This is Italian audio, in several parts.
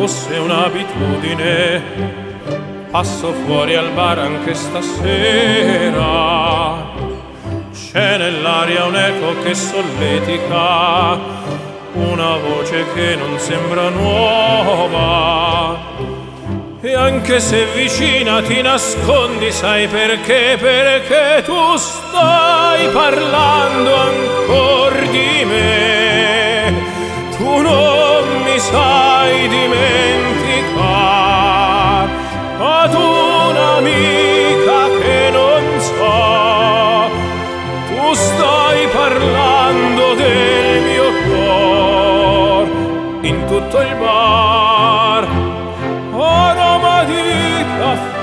fosse un'abitudine, passo fuori al bar anche stasera. C'è nell'aria un eco che solletica, una voce che non sembra nuova. E anche se vicina ti nascondi, sai perché? Perché tu stai parlando parlando del mio cuore in tutto il bar. Aroma di caffè.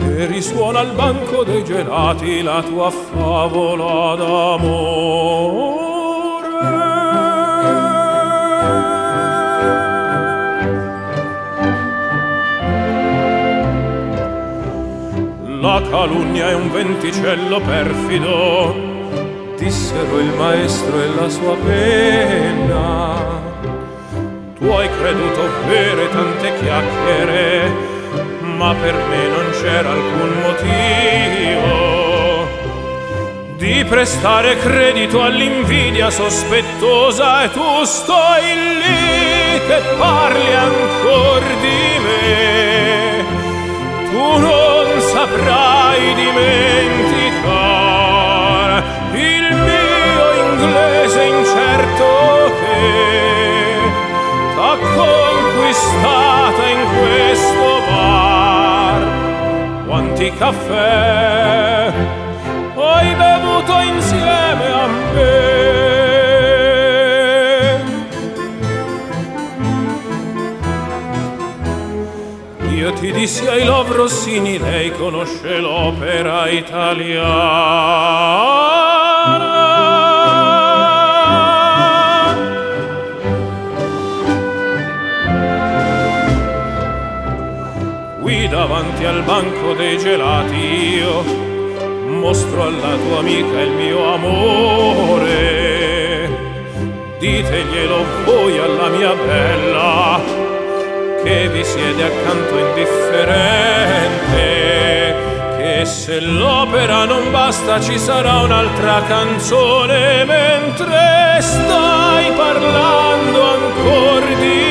E risuona al banco dei gelati la tua favola d'amore. La calunnia è un venticello perfido, dissero il maestro e la sua penna. Tu hai creduto vere tante chiacchiere, ma per me non c'era alcun motivo di prestare credito all'invidia sospettosa e tu stai lì che parli ancora Quanti caffè hai bevuto insieme a me? Io ti dissi ai love Rossini, lei conosce l'opera italiana. Davanti al banco dei gelati io mostro alla tua amica il mio amore. Diteglielo voi alla mia bella che vi siede accanto indifferente. Che se l'opera non basta ci sarà un'altra canzone mentre stai parlando ancora di